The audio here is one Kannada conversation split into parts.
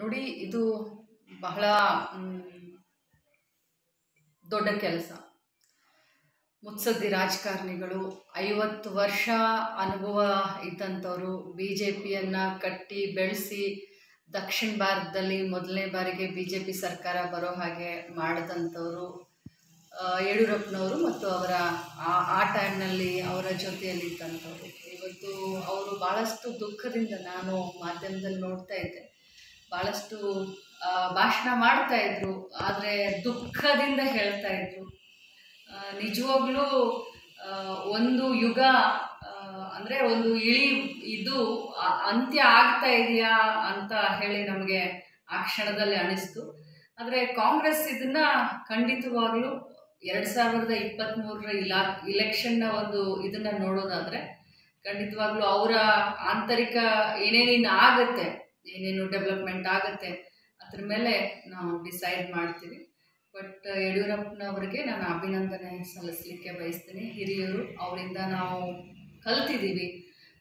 ನೋಡಿ, ಇದು ಬಹಳ ದೊಡ್ಡ ಕೆಲಸ. ಮುತ್ಸದ್ದಿ ರಾಜಕಾರಣಿಗಳು ಐವತ್ತು ವರ್ಷ ಅನುಭವ ಇದ್ದಂಥವ್ರು ಬಿ ಜೆ ಪಿಯನ್ನು ಕಟ್ಟಿ ಬೆಳೆಸಿ ದಕ್ಷಿಣ ಭಾರತದಲ್ಲಿ ಮೊದಲನೇ ಬಾರಿಗೆ ಬಿ ಜೆ ಪಿ ಸರ್ಕಾರ ಬರೋ ಹಾಗೆ ಮಾಡಿದಂಥವ್ರು ಯಡಿಯೂರಪ್ಪನವರು ಮತ್ತು ಅವರ ಆ- ಟೈಮ್ನಲ್ಲಿ ಅವರ ಜೊತೆಯಲ್ಲಿ ಇದ್ದಂಥವ್ರು. ಇವತ್ತು ಅವರು ಭಾಳಷ್ಟು ದುಃಖದಿಂದ ನಾನು ಮಾಧ್ಯಮದಲ್ಲಿ ನೋಡ್ತಾ ಇದ್ದೆ. ಭಾಳಷ್ಟು ಭಾಷಣ ಮಾಡ್ತಾ ಇದ್ರು, ಆದರೆ ದುಃಖದಿಂದ ಹೇಳ್ತಾ ಇದ್ರು. ನಿಜವಾಗ್ಲೂ ಒಂದು ಯುಗ ಅಂದರೆ ಒಂದು ಇಳಿ ಇದು ಅಂತ್ಯ ಆಗ್ತಾ ಇದೆಯಾ ಅಂತ ಹೇಳಿ ನಮಗೆ ಆ ಕ್ಷಣದಲ್ಲಿ ಅನಿಸ್ತು. ಆದರೆ ಕಾಂಗ್ರೆಸ್ ಇದನ್ನ ಖಂಡಿತವಾಗ್ಲೂ ಎರಡು ಸಾವಿರದ ಇಪ್ಪತ್ತ್ಮೂರರ ಇಲಾ ಇಲೆಕ್ಷನ್ನ ಒಂದು ಇದನ್ನು ನೋಡೋದಾದರೆ, ಖಂಡಿತವಾಗ್ಲೂ ಅವರ ಆಂತರಿಕ ಏನೇನೇನು ಆಗುತ್ತೆ, ಏನೇನು ಡೆವಲಪ್ಮೆಂಟ್ ಆಗುತ್ತೆ, ಅದ್ರ ಮೇಲೆ ನಾವು ಡಿಸೈಡ್ ಮಾಡ್ತೀವಿ. ಬಟ್ ಯಡಿಯೂರಪ್ಪನವ್ರಿಗೆ ನಾನು ಅಭಿನಂದನೆ ಸಲ್ಲಿಸಲಿಕ್ಕೆ ಬಯಸ್ತೀನಿ. ಹಿರಿಯರು, ಅವರಿಂದ ನಾವು ಕಲ್ತಿದ್ದೀವಿ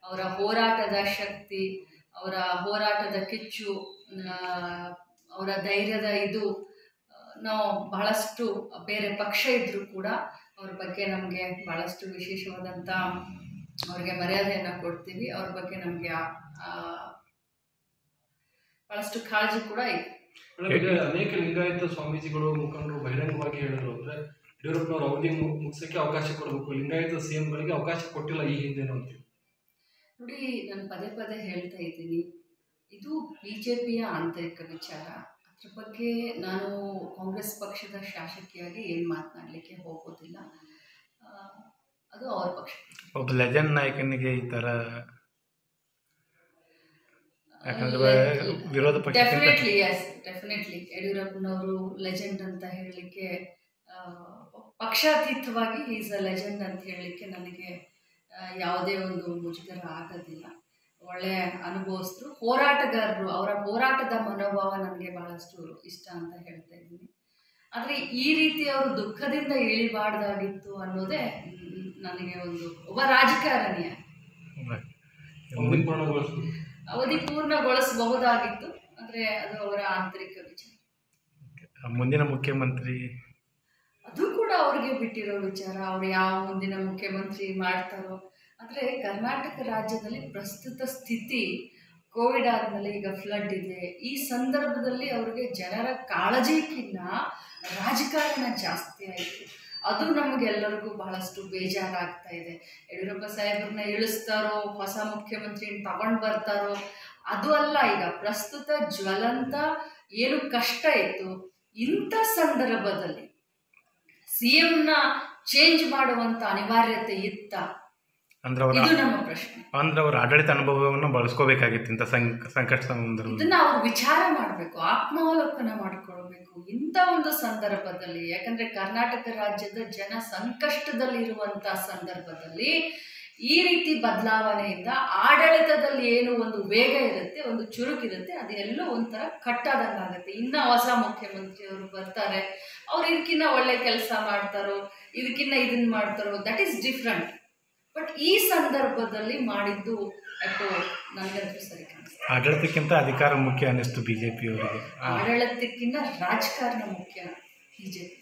ಅವರ ಹೋರಾಟದ ಶಕ್ತಿ, ಅವರ ಹೋರಾಟದ ಕಿಚ್ಚು ಅವರ ಧೈರ್ಯದ ಇದು ನಾವು ಬಹಳಷ್ಟು ಬೇರೆ ಪಕ್ಷ ಇದ್ದರೂ ಕೂಡ ಅವ್ರ ಬಗ್ಗೆ ನಮಗೆ ಬಹಳಷ್ಟು ವಿಶೇಷವಾದಂಥ ಅವ್ರಿಗೆ ಮರ್ಯಾದೆಯನ್ನು ಕೊಡ್ತೀವಿ. ಅವ್ರ ಬಗ್ಗೆ ನಮಗೆ ಬಹಳಷ್ಟು ಕಾಳಜಿ ಕೂಡ ಇದೆ. ಅನೇಕ ಲಿಂಗಾಯತ ಸ್ವಾಮೀಜಿಗಳು ಮುಖಂಡರು ಬಹಿರಂಗವಾಗಿ ಹೇಳಿದ್ರು ಅಂದ್ರೆ ಯಡಿಯೂರಪ್ಪನವರು ಅವಧಿ ಮುಗಿಸಕ್ಕೆ ಅವಕಾಶ ಕೊಡಬೇಕು. ಲಿಂಗಾಯತ ಸಿಎಂ ಗಳಿಗೆ ಅವಕಾಶ ಕೊಟ್ಟಿಲ್ಲ ಈ ಹಿಂದೆ ಅಂತೀವಿ. ನೋಡಿ ನಾನು ಪದೇ ಪದೇ ಹೇಳ್ತಾ ಇದ್ದೀನಿ. ಇದು ಬಿ ಜೆ ಪಿಯ ಆಂತರಿಕ ವಿಚಾರ. ಅದ್ರ ಬಗ್ಗೆ ನಾನು ಕಾಂಗ್ರೆಸ್ ಪಕ್ಷದ ಶಾಸಕಿಯಾಗಿ ಏನು ಮಾತನಾಡಲಿಕ್ಕೆ ಹೋಗೋದಿಲ್ಲ. ಅದು ಅವ್ರ ಪಕ್ಷ. ಒಬ್ಬ ಲೆಜೆಂಡ್ ನಾಯಕನಿಗೆ ಈ ಥರ ವಿರೋಧ ಪಕ್ಷ ಡೆಫಿನೆಟ್ಲಿ ಎಸ್ ಡೆಫಿನೆಟ್ಲಿ ಯಡಿಯೂರಪ್ಪನವರು ಲೆಜೆಂಡ್ ಅಂತ ಹೇಳಲಿಕ್ಕೆ ಪಕ್ಷಾತೀತವಾಗಿ ಈಸ್ ಅ ಲೆಜೆಂಡ್ ಅಂತ ಹೇಳಲಿಕ್ಕೆ ನನಗೆ ಯಾವುದೇ ಒಂದು ಮುಜುಗರ ಆಗೋದಿಲ್ಲ. ಒಳ್ಳೆಯ ಅನುಭವಿಸಿದ್ರು ಹೋರಾಟಗಾರರು. ಅವರ ಹೋರಾಟದ ಮನೋಭಾವ ನನಗೆ ಬಹಳಷ್ಟು ಇಷ್ಟ ಅಂತ ಹೇಳ್ತಾ ಇದ್ದೀನಿ. ಆದರೆ ಈ ರೀತಿ ಅವರು ದುಃಖದಿಂದ ಇಳಿಬಾರ್ದಾಗಿತ್ತು ಅನ್ನೋದೇ ನನಗೆ ಒಂದು ಒಬ್ಬ ರಾಜಕಾರಣಿಯ ಅವಧಿ ಪೂರ್ಣಗೊಳಿಸಬಹುದಾಗಿತ್ತು ಆದರೆ ಅದು ಅವರ ಆಂತರಿಕ ವಿಚಾರ. ಮುಂದಿನ ಮುಖ್ಯಮಂತ್ರಿ? ಅದು ಕೂಡ ಅವ್ರಿಗೆ ಬಿಟ್ಟಿರೋ ವಿಚಾರ. ಅವ್ರು ಯಾವ ಮುಂದಿನ ಮುಖ್ಯಮಂತ್ರಿ ಮಾಡ್ತಾರೋ ಆದರೆ ಕರ್ನಾಟಕ ರಾಜ್ಯದಲ್ಲಿ ಪ್ರಸ್ತುತ ಸ್ಥಿತಿ ಕೋವಿಡ್ ಆದಮೇಲೆ ಈಗ ಫ್ಲಡ್ ಇದೆ. ಈ ಸಂದರ್ಭದಲ್ಲಿ ಅವ್ರಿಗೆ ಜನರ ಕಾಳಜಿಕ್ಕಿನ್ನ ರಾಜಕಾರಣ ಜಾಸ್ತಿ ಆಯಿತು. ಅದು ನಮಗೆಲ್ಲರಿಗೂ ಬಹಳಷ್ಟು ಬೇಜಾರಾಗ್ತಾ ಇದೆ. ಯಡಿಯೂರಪ್ಪ ಸಾಹೇಬ್ರನ್ನ ಇಳಿಸ್ತಾರೋ, ಹೊಸ ಮುಖ್ಯಮಂತ್ರಿನ ತಗೊಂಡು ಬರ್ತಾರೋ, ಅದು ಅಲ್ಲ ಈಗ ಪ್ರಸ್ತುತ ಜ್ವಲಂತ ಏನು ಕಷ್ಟ ಇತ್ತು. ಇಂಥ ಸಂದರ್ಭದಲ್ಲಿ ಸಿ ಎಂನ ಚೇಂಜ್ ಮಾಡುವಂತ ಅನಿವಾರ್ಯತೆ ಇತ್ತ? ಅಂದ್ರೆ ಅವರ ಇದು ನಮ್ಮ ಪ್ರಶ್ನೆ. ಅಂದ್ರೆ ಅವರ ಆಡಳಿತ ಅನುಭವವನ್ನು ಬಳಸ್ಕೋಬೇಕಾಗಿತ್ತು ಇಂಥ ಸಂಕಟ ಇದನ್ನ ಅವ್ರು ವಿಚಾರ ಮಾಡಬೇಕು ಆತ್ಮಾವಲೋಕನ ಮಾಡಿಕೊಳ್ಬೇಕು ಇಂಥ ಒಂದು ಸಂದರ್ಭದಲ್ಲಿ. ಯಾಕಂದ್ರೆ ಕರ್ನಾಟಕ ರಾಜ್ಯದ ಜನ ಸಂಕಷ್ಟದಲ್ಲಿರುವಂತ ಸಂದರ್ಭದಲ್ಲಿ ಈ ರೀತಿ ಬದಲಾವಣೆಯಿಂದ ಆಡಳಿತದಲ್ಲಿ ಏನು ಒಂದು ವೇಗ ಇರುತ್ತೆ ಒಂದು ಚುರುಕಿರುತ್ತೆ ಅದೆಲ್ಲೋ ಒಂಥರ ಕಟ್ಟಾದಂಗಾಗುತ್ತೆ ಇನ್ನ ಹೊಸ ಮುಖ್ಯಮಂತ್ರಿಯವರು ಬರ್ತಾರೆ. ಅವ್ರು ಇದಕ್ಕಿನ್ನ ಒಳ್ಳೆ ಕೆಲಸ ಮಾಡ್ತಾರೋ ಇದಕ್ಕಿನ್ನ ಇದನ್ನ ಮಾಡ್ತಾರೋ ದಟ್ ಈಸ್ ಡಿಫ್ರೆಂಟ್ ಬಟ್ ಈ ಸಂದರ್ಭದಲ್ಲಿ ಮಾಡಿದ್ದು ಯಾಕೋ ನನಗಂತೂ ಸರಿ ಆಡಳಿತಕ್ಕಿಂತ ಅಧಿಕಾರ ಮುಖ್ಯ ಅನ್ನಿಸ್ತು ಬಿಜೆಪಿ ಅವರಿಗೆ ಆಡಳಿತಕ್ಕಿಂತ ರಾಜಕಾರಣ ಮುಖ್ಯ ಬಿಜೆಪಿ.